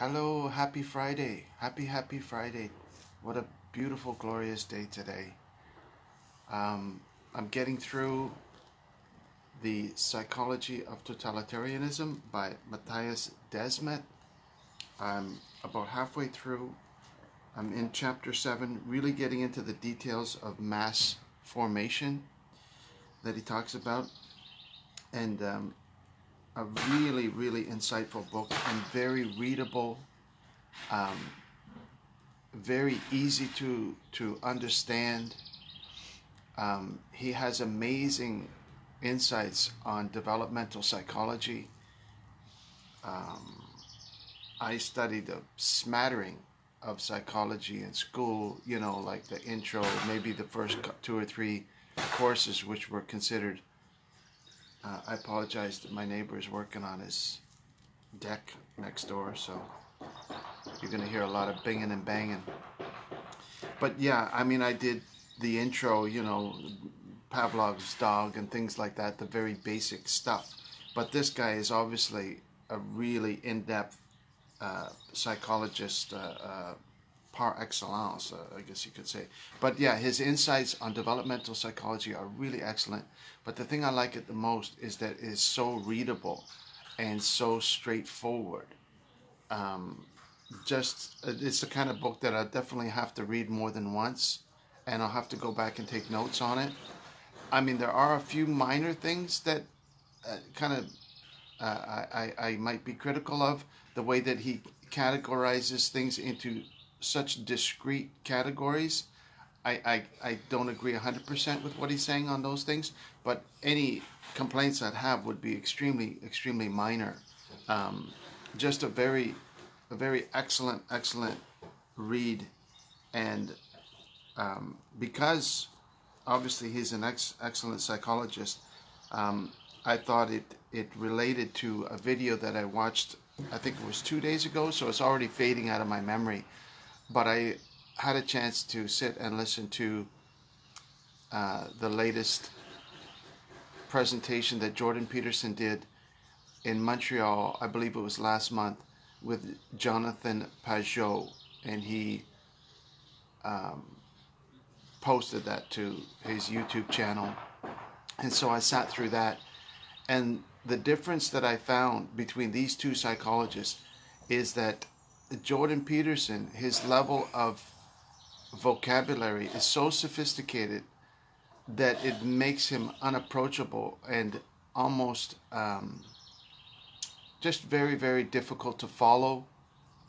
Hello, happy Friday. Happy, happy Friday. What a beautiful, glorious day today. Um, I'm getting through The Psychology of Totalitarianism by Mattias Desmet. I'm about halfway through. I'm in chapter 7, really getting into the details of mass formation that he talks about. And um, a really, really insightful book and very readable, um, very easy to to understand. Um, he has amazing insights on developmental psychology. Um, I studied a smattering of psychology in school, you know, like the intro, maybe the first two or three courses, which were considered uh, I apologize that my neighbor is working on his deck next door, so you're going to hear a lot of binging and banging. But yeah, I mean, I did the intro, you know, Pavlov's dog and things like that, the very basic stuff. But this guy is obviously a really in depth uh, psychologist, uh, uh par excellence, uh, I guess you could say. But yeah, his insights on developmental psychology are really excellent. But the thing I like it the most is that it is so readable and so straightforward. Um, just it's the kind of book that I definitely have to read more than once, and I'll have to go back and take notes on it. I mean, there are a few minor things that uh, kind of uh, I, I might be critical of the way that he categorizes things into such discrete categories. I, I, I don't agree 100% with what he's saying on those things, but any complaints I'd have would be extremely, extremely minor. Um, just a very, a very excellent, excellent read. And um, because obviously he's an ex- excellent psychologist, um, I thought it, it related to a video that I watched, I think it was two days ago, so it's already fading out of my memory but I had a chance to sit and listen to uh, the latest presentation that Jordan Peterson did in Montreal, I believe it was last month, with Jonathan Pageau, and he um, posted that to his YouTube channel. And so I sat through that, and the difference that I found between these two psychologists is that Jordan Peterson, his level of vocabulary is so sophisticated that it makes him unapproachable and almost um, just very, very difficult to follow.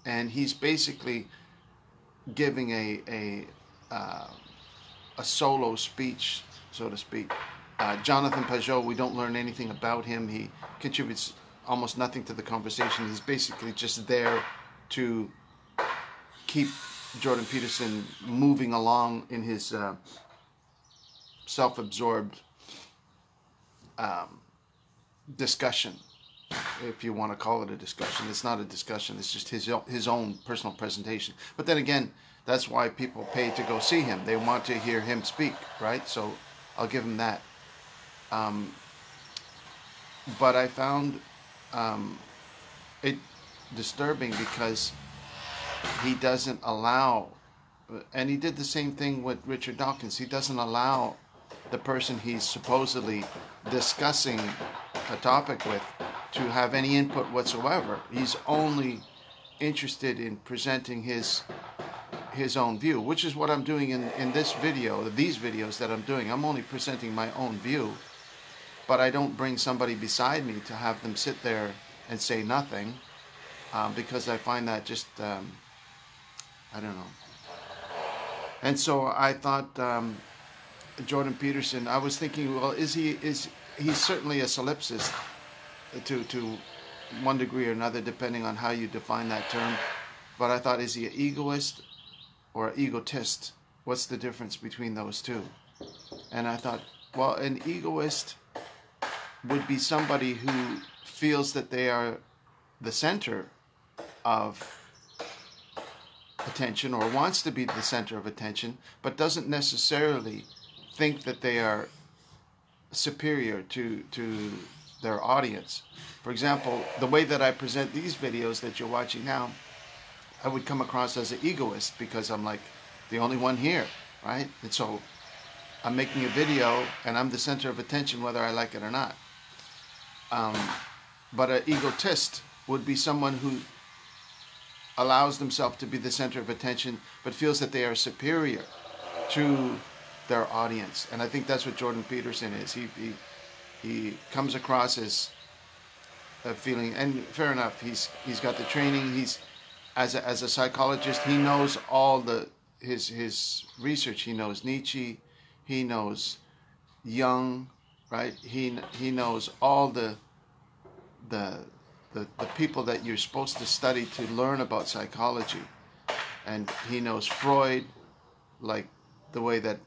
And he's basically giving a a uh, a solo speech, so to speak. Uh, Jonathan Pageau, we don't learn anything about him. He contributes almost nothing to the conversation. He's basically just there to keep Jordan Peterson moving along in his uh, self-absorbed um, discussion, if you want to call it a discussion. It's not a discussion. It's just his his own personal presentation. But then again, that's why people pay to go see him. They want to hear him speak, right? So I'll give him that. Um, but I found um, it disturbing because he doesn't allow, and he did the same thing with Richard Dawkins. He doesn't allow the person he's supposedly discussing a topic with to have any input whatsoever. He's only interested in presenting his his own view, which is what I'm doing in, in this video, these videos that I'm doing. I'm only presenting my own view, but I don't bring somebody beside me to have them sit there and say nothing um, because I find that just, um, I don't know. And so I thought um, Jordan Peterson, I was thinking, well, is he, is he's certainly a solipsist to, to one degree or another, depending on how you define that term. But I thought, is he an egoist or an egotist? What's the difference between those two? And I thought, well, an egoist would be somebody who feels that they are the center of attention or wants to be the center of attention, but doesn't necessarily think that they are superior to, to their audience. For example, the way that I present these videos that you're watching now, I would come across as an egoist because I'm like the only one here, right? And so I'm making a video and I'm the center of attention whether I like it or not. Um, but an egotist would be someone who allows themselves to be the center of attention but feels that they are superior to their audience. And I think that's what Jordan Peterson is. He, he, he comes across as a feeling, and fair enough, he's, he's got the training, he's, as a, as a psychologist, he knows all the, his, his research. He knows Nietzsche, he knows Jung, right? He, he knows all the, the, the, the people that you're supposed to study to learn about psychology. And he knows Freud like the way that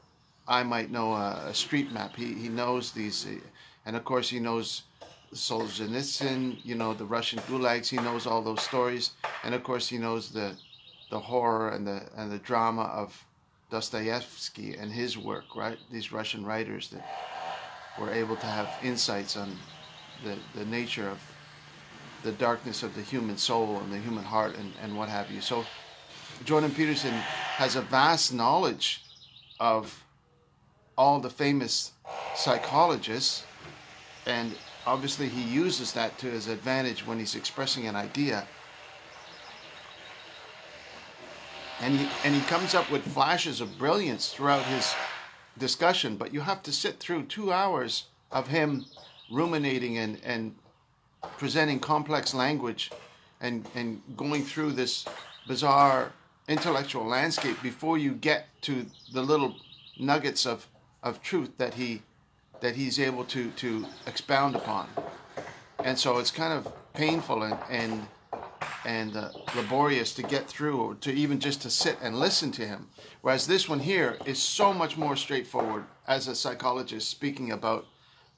I might know a, a street map. He, he knows these, and of course he knows Solzhenitsyn, you know, the Russian gulags. He knows all those stories. And of course he knows the, the horror and the, and the drama of Dostoevsky and his work, right? These Russian writers that were able to have insights on the, the nature of the darkness of the human soul and the human heart and, and what have you. So Jordan Peterson has a vast knowledge of all the famous psychologists and obviously he uses that to his advantage when he's expressing an idea and he, and he comes up with flashes of brilliance throughout his discussion but you have to sit through two hours of him ruminating and, and presenting complex language and, and going through this bizarre intellectual landscape before you get to the little nuggets of, of truth that he that he's able to, to expound upon. And so it's kind of painful and and, and uh, laborious to get through or to even just to sit and listen to him. Whereas this one here is so much more straightforward as a psychologist speaking about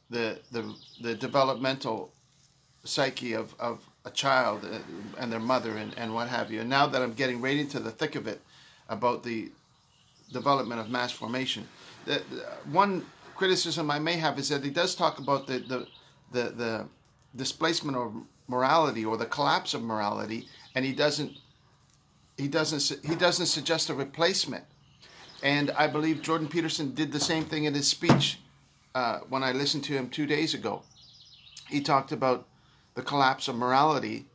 the the, the developmental psyche of, of a child and their mother and, and what have you. And now that I'm getting right into the thick of it about the development of mass formation, the, the, one criticism I may have is that he does talk about the, the, the, the displacement of morality or the collapse of morality, and he doesn't he doesn't he doesn't suggest a replacement. And I believe Jordan Peterson did the same thing in his speech uh, when I listened to him two days ago. He talked about the collapse of morality,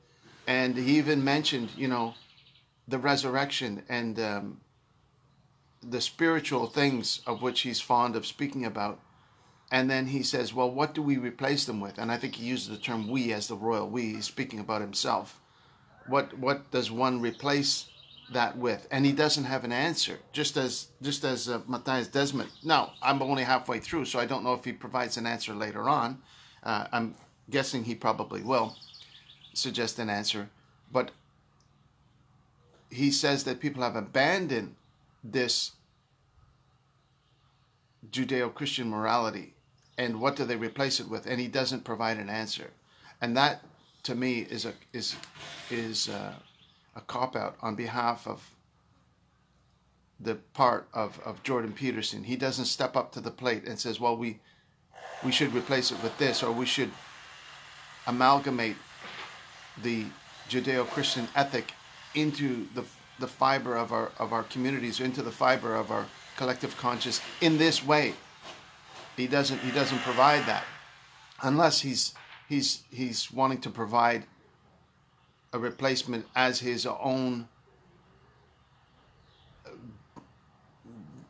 and he even mentioned, you know, the resurrection and um, the spiritual things of which he's fond of speaking about. And then he says, well, what do we replace them with? And I think he uses the term we as the royal we, he's speaking about himself. What what does one replace that with? And he doesn't have an answer, just as just as uh, Mattias Desmet. Now, I'm only halfway through, so I don't know if he provides an answer later on. Uh, I'm guessing he probably will suggest an answer, but he says that people have abandoned this Judeo Christian morality and what do they replace it with? And he doesn't provide an answer. And that to me is a is is a, a cop out on behalf of the part of, of Jordan Peterson. He doesn't step up to the plate and says, well, we we should replace it with this, or we should amalgamate the Judeo-Christian ethic into the the fiber of our of our communities, into the fiber of our collective conscious in this way. He doesn't he doesn't provide that unless he's he's he's wanting to provide a replacement as his own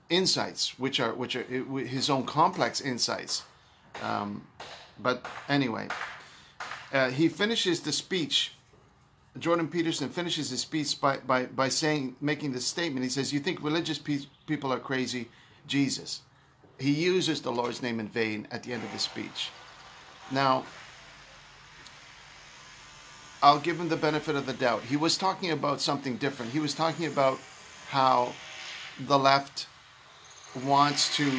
insights, which are which are his own complex insights. Um, but anyway, uh, he finishes the speech. Jordan Peterson finishes his speech by, by, by saying, making this statement. He says, You think religious pe- people are crazy? Jesus. He uses the Lord's name in vain at the end of the speech. Now, I'll give him the benefit of the doubt. He was talking about something different. He was talking about how the left wants to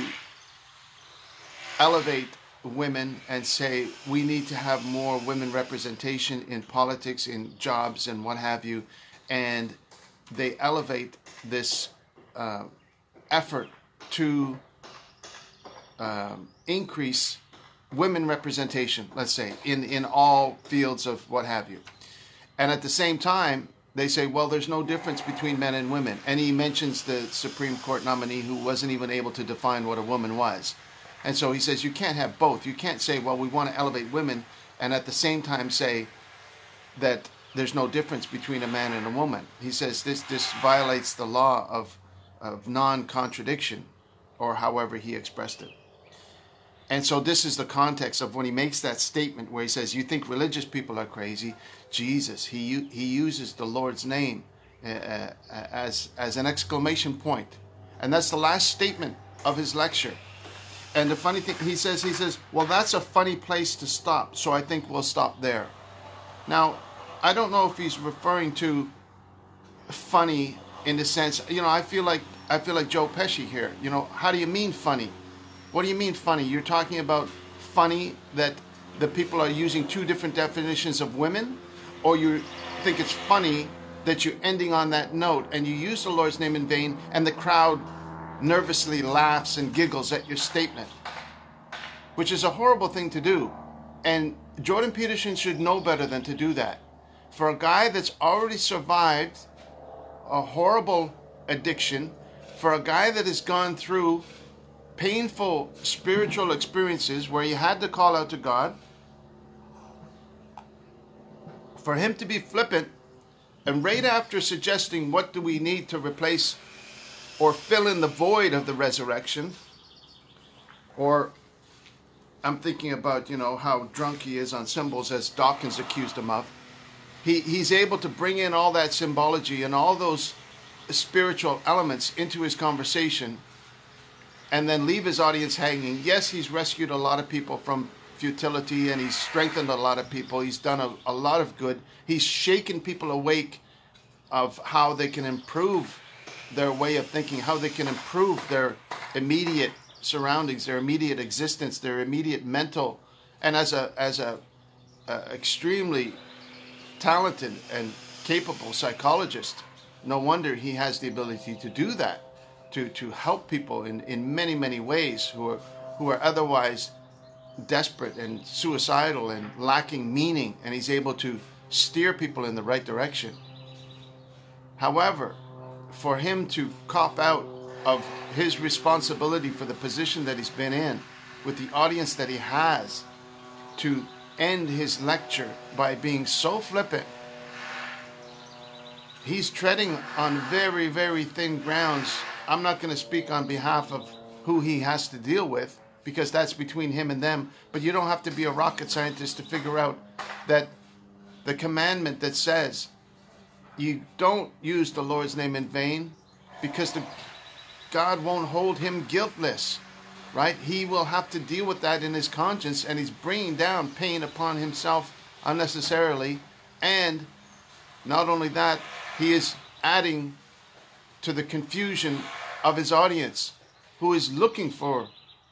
elevate women and say we need to have more women representation in politics, in jobs, and what have you, and they elevate this uh, effort to um, increase women representation, let's say, in, in all fields of what have you. And at the same time, they say, well, there's no difference between men and women. And he mentions the Supreme Court nominee who wasn't even able to define what a woman was. And so he says, you can't have both. You can't say, well, we want to elevate women, and at the same time say that there's no difference between a man and a woman. He says this, this violates the law of, of non contradiction, or however he expressed it. And so this is the context of when he makes that statement where he says, "You think religious people are crazy?" Jesus, he he uses the Lord's name uh, uh, as as an exclamation point, and that's the last statement of his lecture. And the funny thing, he says, he says, "Well, that's a funny place to stop, so I think we'll stop there." Now, I don't know if he's referring to funny in the sense, you know, I feel like I feel like Joe Pesci here. You know, how do you mean funny? What do you mean funny? You're talking about funny that the people are using two different definitions of women? Or you think it's funny that you're ending on that note and you use the Lord's name in vain and the crowd nervously laughs and giggles at your statement? Which is a horrible thing to do. And Jordan Peterson should know better than to do that. For a guy that's already survived a horrible addiction, for a guy that has gone through painful spiritual experiences where he had to call out to God, for him to be flippant and right after suggesting what do we need to replace or fill in the void of the resurrection, or I'm thinking about, you know, how drunk he is on symbols as Dawkins accused him of. He, he's able to bring in all that symbology and all those spiritual elements into his conversation and then leave his audience hanging. Yes, he's rescued a lot of people from futility and he's strengthened a lot of people. He's done a, a lot of good. He's shaken people awake of how they can improve their way of thinking, how they can improve their immediate surroundings, their immediate existence, their immediate mental, and as a as a, a extremely talented and capable psychologist, no wonder he has the ability to do that to, to help people in, in many, many ways who are, who are otherwise desperate and suicidal and lacking meaning, and he's able to steer people in the right direction. However, for him to cop out of his responsibility for the position that he's been in with the audience that he has, to end his lecture by being so flippant, he's treading on very, very thin grounds I'm not going to speak on behalf of who he has to deal with because that's between him and them. But you don't have to be a rocket scientist to figure out that the commandment that says you don't use the Lord's name in vain because the, God won't hold him guiltless, right? He will have to deal with that in his conscience and he's bringing down pain upon himself unnecessarily. And not only that, he is adding to the confusion of his audience who is looking for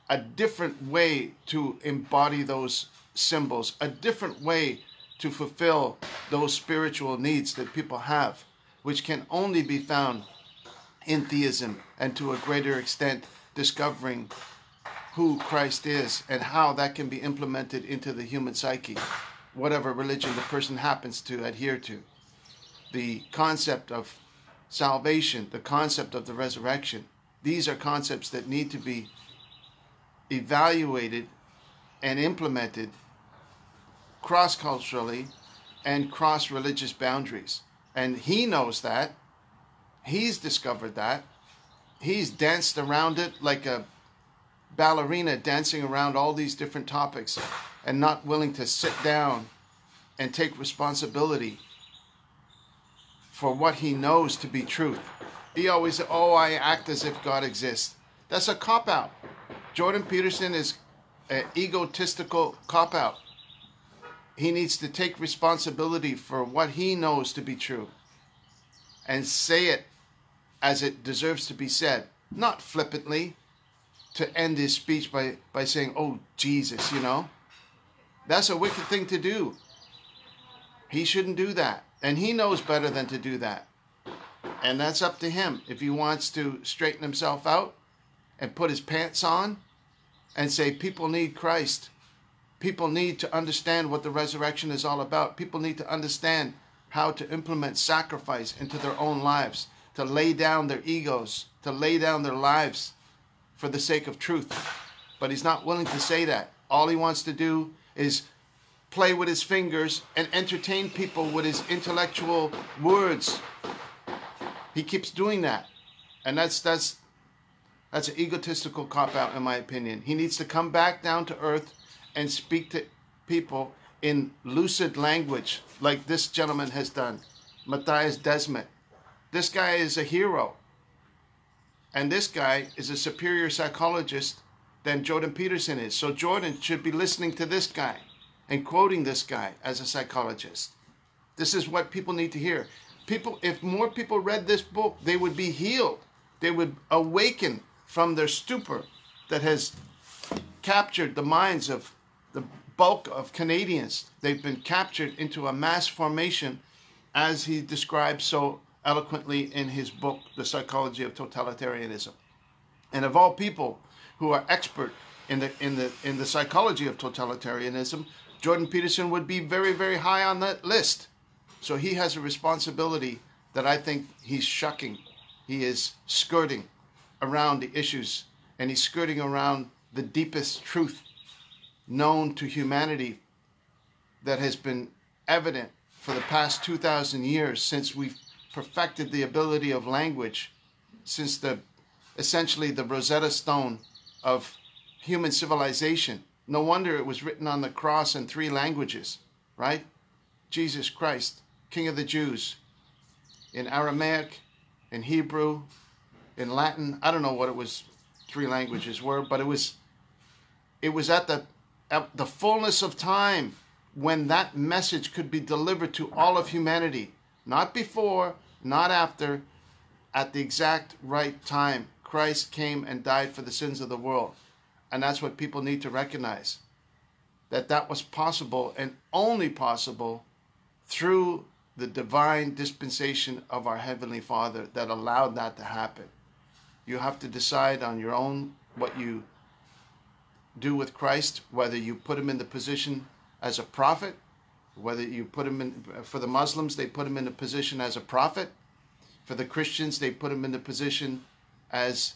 a different way to embody those symbols, a different way to fulfill those spiritual needs that people have, which can only be found in theism and to a greater extent discovering who Christ is and how that can be implemented into the human psyche, whatever religion the person happens to adhere to. The concept of salvation, the concept of the resurrection. These are concepts that need to be evaluated and implemented cross culturally and cross religious boundaries. And he knows that. He's discovered that. He's danced around it like a ballerina dancing around all these different topics and not willing to sit down and take responsibility for what he knows to be truth. He always, oh, I act as if God exists. That's a cop out. Jordan Peterson is an egotistical cop out. He needs to take responsibility for what he knows to be true and say it as it deserves to be said, not flippantly to end his speech by, by saying, oh, Jesus, you know. That's a wicked thing to do. He shouldn't do that. And he knows better than to do that. And that's up to him. If he wants to straighten himself out and put his pants on and say, people need Christ. People need to understand what the resurrection is all about. People need to understand how to implement sacrifice into their own lives, to lay down their egos, to lay down their lives for the sake of truth. But he's not willing to say that. All he wants to do is play with his fingers and entertain people with his intellectual words. He keeps doing that. And that's that's that's an egotistical cop out in my opinion. He needs to come back down to earth and speak to people in lucid language like this gentleman has done. Mattias Desmet. This guy is a hero. And this guy is a superior psychologist than Jordan Peterson is. So Jordan should be listening to this guy and quoting this guy as a psychologist. This is what people need to hear. People, if more people read this book, they would be healed. They would awaken from their stupor that has captured the minds of the bulk of Canadians. They've been captured into a mass formation, as he describes so eloquently in his book, The Psychology of Totalitarianism. And of all people who are expert in the in the in the psychology of totalitarianism, Jordan Peterson would be very very high on that list. So he has a responsibility that I think he's shucking. He is skirting around the issues and he's skirting around the deepest truth known to humanity that has been evident for the past 2,000 years since we've perfected the ability of language, since the essentially the Rosetta Stone of human civilization. No wonder it was written on the cross in three languages, right? Jesus Christ, King of the Jews, in Aramaic, in Hebrew, in Latin. I don't know what it was three languages were, but it was it was at the at the fullness of time when that message could be delivered to all of humanity, not before, not after, at the exact right time. Christ came and died for the sins of the world. And that's what people need to recognize that that was possible and only possible through the divine dispensation of our Heavenly Father that allowed that to happen. You have to decide on your own what you do with Christ, whether you put him in the position as a prophet, whether you put him in, for the Muslims, they put him in the position as a prophet. For the Christians, they put him in the position as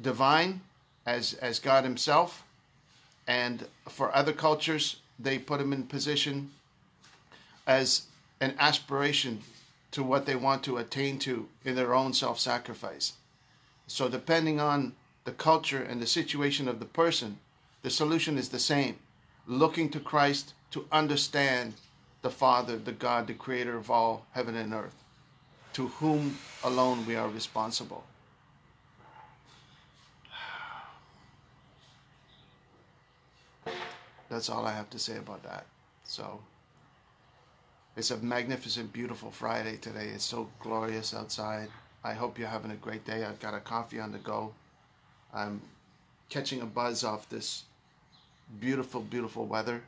divine, as, as God himself. And for other cultures, they put him in position as an aspiration to what they want to attain to in their own self sacrifice. So, depending on the culture and the situation of the person, the solution is the same looking to Christ to understand the Father, the God, the creator of all heaven and earth, to whom alone we are responsible. That's all I have to say about that. So, it's a magnificent, beautiful Friday today. It's so glorious outside. I hope you're having a great day. I've got a coffee on the go. I'm catching a buzz off this beautiful, beautiful weather.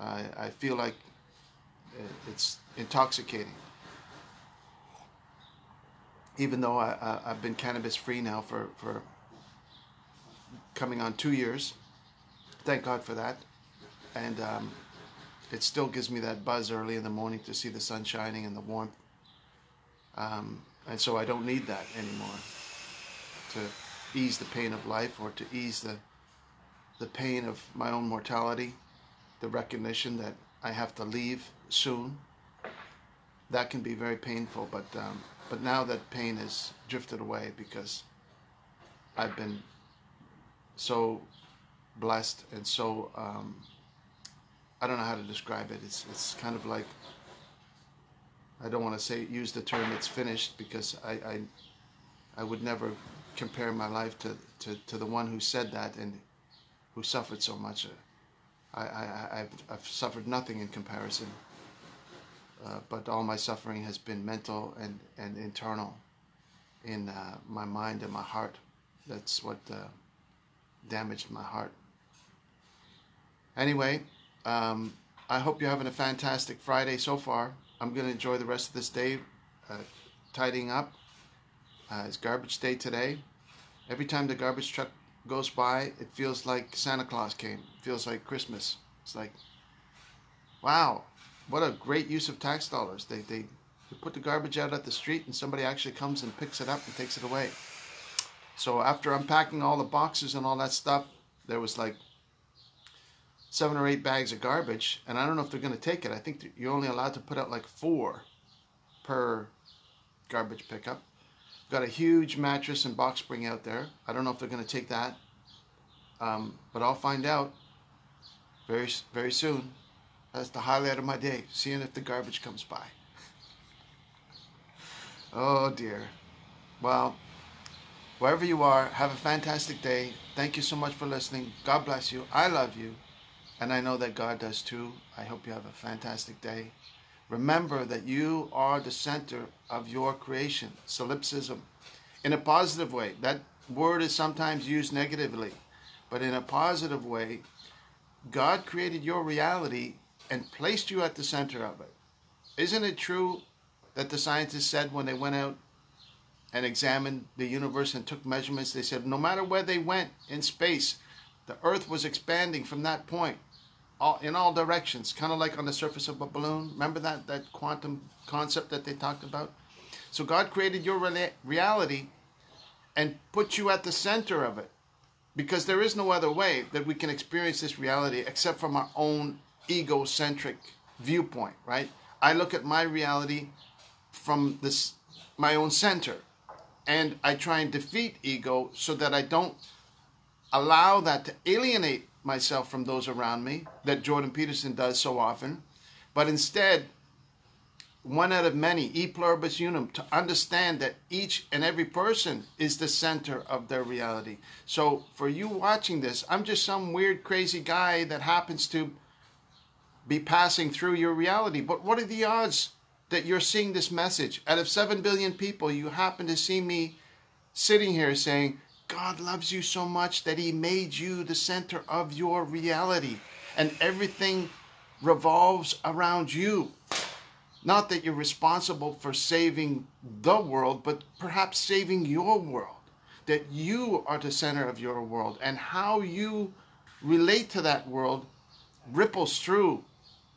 I, I feel like it's intoxicating. Even though I, I, have been cannabis free now for, for coming on two years. Thank God for that. And um, it still gives me that buzz early in the morning to see the sun shining and the warmth. Um, and so I don't need that anymore to ease the pain of life or to ease the the pain of my own mortality, the recognition that I have to leave soon. That can be very painful, but um, but now that pain has drifted away because I've been so blessed and so um, I don't know how to describe it. It's it's kind of like I don't want to say use the term it's finished because I I, I would never compare my life to, to, to the one who said that and who suffered so much. I, I, I've, I've suffered nothing in comparison, uh, but all my suffering has been mental and, and internal in uh, my mind and my heart. That's what uh, damaged my heart. Anyway, um, I hope you're having a fantastic Friday so far. I'm going to enjoy the rest of this day uh, tidying up. Uh, it's garbage day today. Every time the garbage truck goes by, it feels like Santa Claus came. It feels like Christmas. It's like, wow, what a great use of tax dollars. They, they, they put the garbage out at the street and somebody actually comes and picks it up and takes it away. So after unpacking all the boxes and all that stuff, there was like seven or eight bags of garbage. And I don't know if they're going to take it. I think you're only allowed to put out like four per garbage pickup. Got a huge mattress and box spring out there. I don't know if they're going to take that. Um, but I'll find out very, very soon. That's the highlight of my day, seeing if the garbage comes by. oh dear. Well, wherever you are, have a fantastic day. Thank you so much for listening. God bless you. I love you. And I know that God does too. I hope you have a fantastic day. Remember that you are the center of your creation. Solipsism. In a positive way. That word is sometimes used negatively. But in a positive way, God created your reality and placed you at the center of it. Isn't it true that the scientists said when they went out and examined the universe and took measurements, they said no matter where they went in space, the Earth was expanding from that point all, in all directions, kind of like on the surface of a balloon. Remember that, that quantum concept that they talked about? So God created your reality and put you at the center of it because there is no other way that we can experience this reality except from our own egocentric viewpoint, right? I look at my reality from this my own center and I try and defeat ego so that I don't allow that to alienate myself from those around me that Jordan Peterson does so often, but instead one out of many, e pluribus unum, to understand that each and every person is the center of their reality. So for you watching this, I'm just some weird, crazy guy that happens to be passing through your reality. But what are the odds that you're seeing this message? Out of 7 billion people, you happen to see me sitting here saying, God loves you so much that he made you the center of your reality. And everything revolves around you. Not that you're responsible for saving the world, but perhaps saving your world. That you are the center of your world. And how you relate to that world ripples through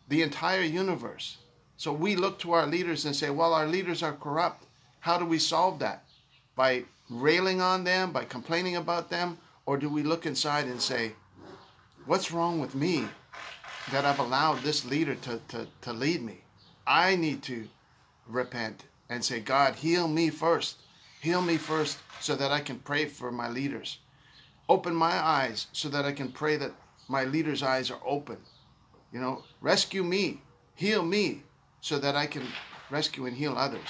the entire universe. So we look to our leaders and say, well, our leaders are corrupt. How do we solve that? By railing on them, by complaining about them? Or do we look inside and say, what's wrong with me that I've allowed this leader to, to, to lead me? I need to repent and say, God, heal me first. Heal me first so that I can pray for my leaders. Open my eyes so that I can pray that my leaders' eyes are open. You know, rescue me, heal me so that I can rescue and heal others.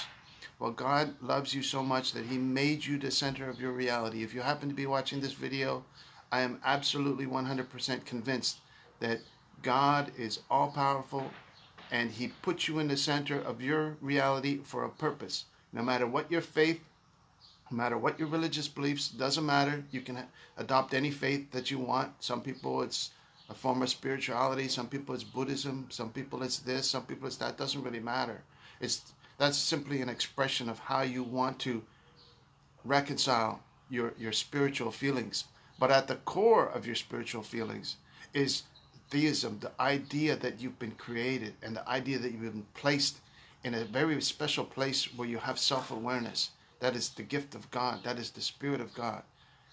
Well, God loves you so much that He made you the center of your reality. If you happen to be watching this video, I am absolutely 100% convinced that God is all powerful and he puts you in the center of your reality for a purpose. No matter what your faith, no matter what your religious beliefs, doesn't matter. You can adopt any faith that you want. Some people it's a form of spirituality. Some people it's Buddhism. Some people it's this. Some people it's that. Doesn't really matter. It's that's simply an expression of how you want to reconcile your your spiritual feelings. But at the core of your spiritual feelings is theism, the idea that you've been created and the idea that you've been placed in a very special place where you have self awareness. That is the gift of God, that is the Spirit of God.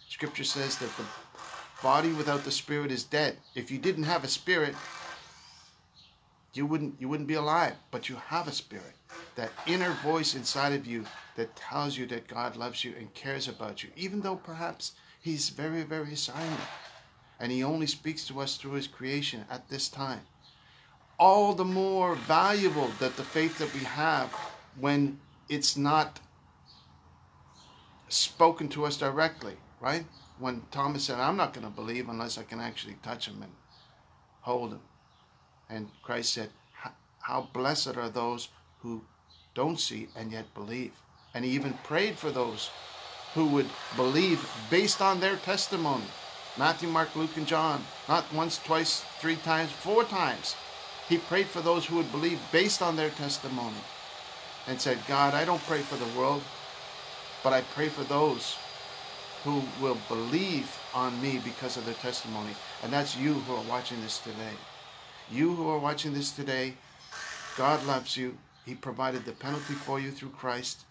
Scripture says that the body without the spirit is dead. If you didn't have a spirit, you wouldn't you wouldn't be alive, but you have a spirit. That inner voice inside of you that tells you that God loves you and cares about you, even though perhaps he's very, very silent and he only speaks to us through his creation at this time. All the more valuable that the faith that we have when it's not spoken to us directly, right? When Thomas said, I'm not going to believe unless I can actually touch him and hold him. And Christ said, How blessed are those who don't see and yet believe. And he even prayed for those who would believe based on their testimony. Matthew, Mark, Luke, and John. Not once, twice, three times, four times. He prayed for those who would believe based on their testimony and said, God, I don't pray for the world, but I pray for those who will believe on me because of their testimony. And that's you who are watching this today. You who are watching this today, God loves you. He provided the penalty for you through Christ,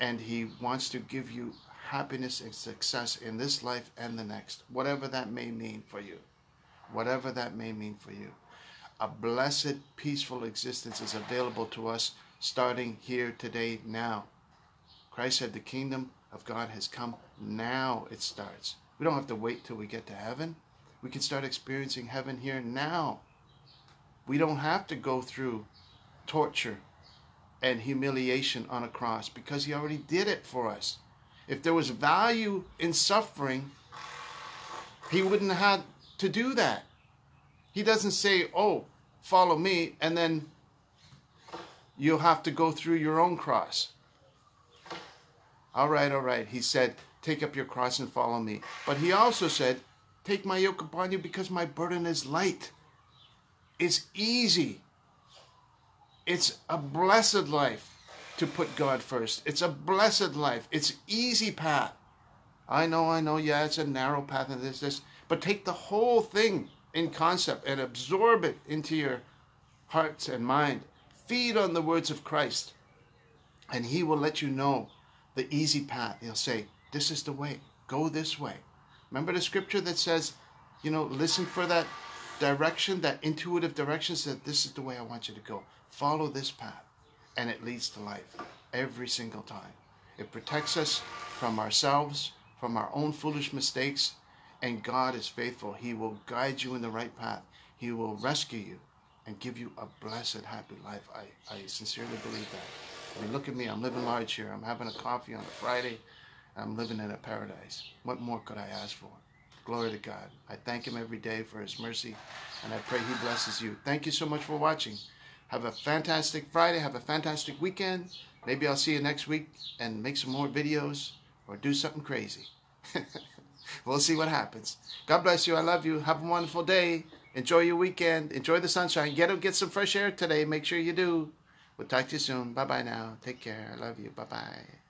and He wants to give you happiness and success in this life and the next, whatever that may mean for you. Whatever that may mean for you. A blessed, peaceful existence is available to us starting here today, now. Christ said the kingdom of God has come. Now it starts. We don't have to wait till we get to heaven. We can start experiencing heaven here now. We don't have to go through torture and humiliation on a cross because he already did it for us. If there was value in suffering, he wouldn't have to do that. He doesn't say, oh, follow me, and then you'll have to go through your own cross. All right, all right. He said, take up your cross and follow me. But he also said, take my yoke upon you because my burden is light. It's easy. It's a blessed life to put God first. It's a blessed life. It's easy path. I know, I know, yeah, it's a narrow path and this, this. But take the whole thing in concept and absorb it into your hearts and mind. Feed on the words of Christ. And he will let you know the easy path. He'll say, This is the way. Go this way. Remember the scripture that says, you know, listen for that direction, that intuitive direction, said, This is the way I want you to go. Follow this path, and it leads to life every single time. It protects us from ourselves, from our own foolish mistakes, and God is faithful. He will guide you in the right path. He will rescue you and give you a blessed, happy life. I, I sincerely believe that. I mean, look at me. I'm living large here. I'm having a coffee on a Friday. I'm living in a paradise. What more could I ask for? Glory to God. I thank Him every day for His mercy, and I pray He blesses you. Thank you so much for watching. Have a fantastic Friday. Have a fantastic weekend. Maybe I'll see you next week and make some more videos or do something crazy. we'll see what happens. God bless you. I love you. Have a wonderful day. Enjoy your weekend. Enjoy the sunshine. Get out, get some fresh air today. Make sure you do. We'll talk to you soon. Bye bye now. Take care. I love you. Bye bye.